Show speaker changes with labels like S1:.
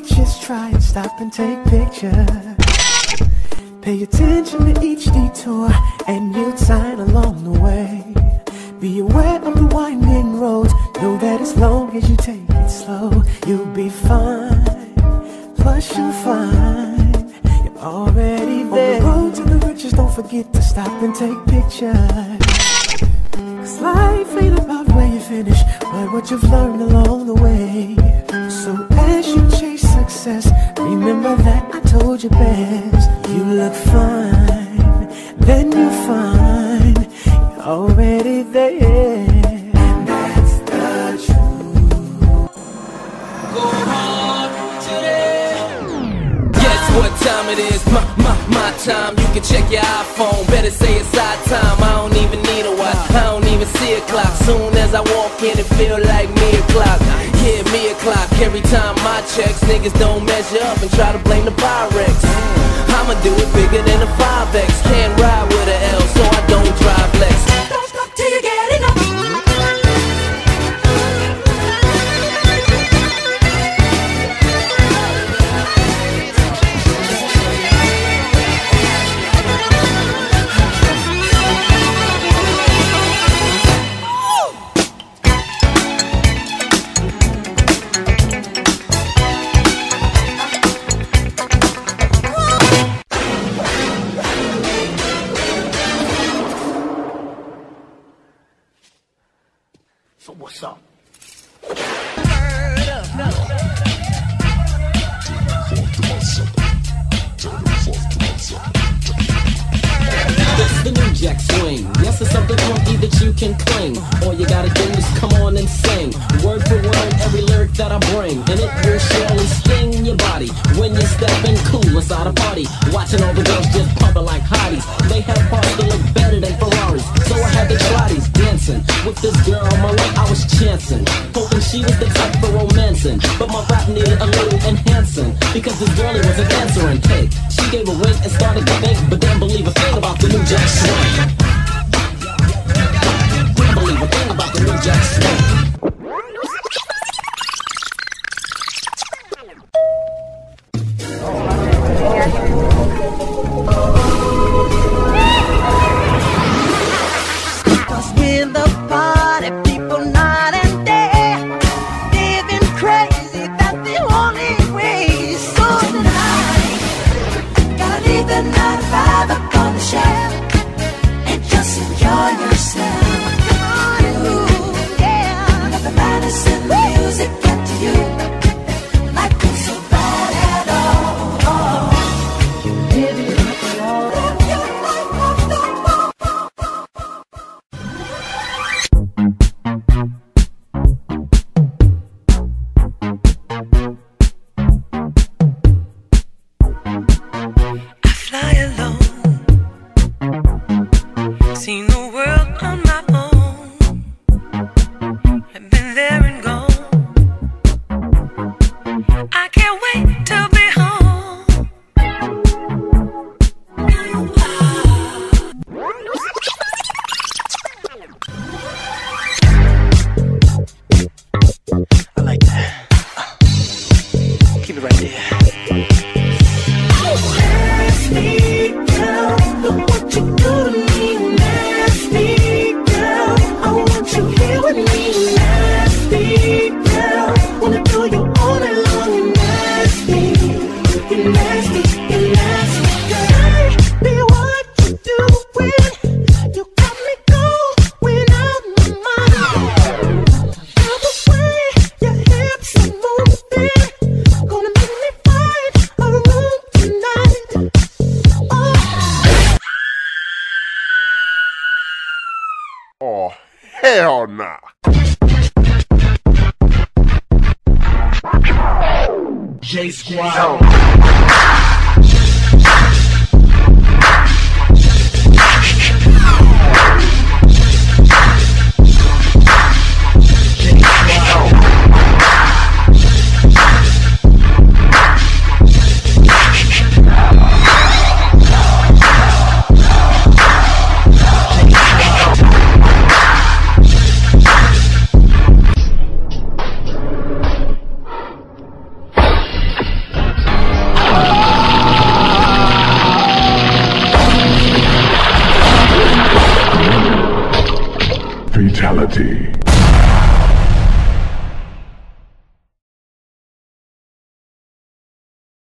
S1: riches, try and stop and take pictures. Pay attention to each detour and yield sign along the way. Be aware of the winding roads. Know that as long as you take it slow, you'll be fine. Plus you'll find you're already there. On the road to the riches, don't forget to stop and take pictures. Cause life ain't about where you finish, but what you've learned along the way. So as you remember that I told you best. You look fine, then you'll find you're already there. That's the truth.
S2: Guess what time it is? My, my, my time. You can check your iPhone. Better say it's our time. I don't even need a watch. I don't even see a clock. Soon as I walk in, it feel like me o'clock. Yeah, me o'clock. Every time niggas don't measure up and try to blame the Pyrex. I'ma do it bigger than a 5X. Can't
S3: you
S4: can cling. All you gotta do is come on and sing. Word for word, every lyric that I bring. And it will surely sting your body when you're stepping cool inside a party. Watching all the girls just pumping like hotties. They have parts that look better than Ferraris. So I had to try dancing. With this girl on my way, I was chancing. Hoping she was the type for romancing. But my rap needed a little enhancing. Because this girlie wasn't answering. Hey, she gave a wink and started to think, but didn't believe a thing about the new jack swing.
S3: Up
S5: Keep
S6: nah.
S5: J Squad.
S7: Fatality.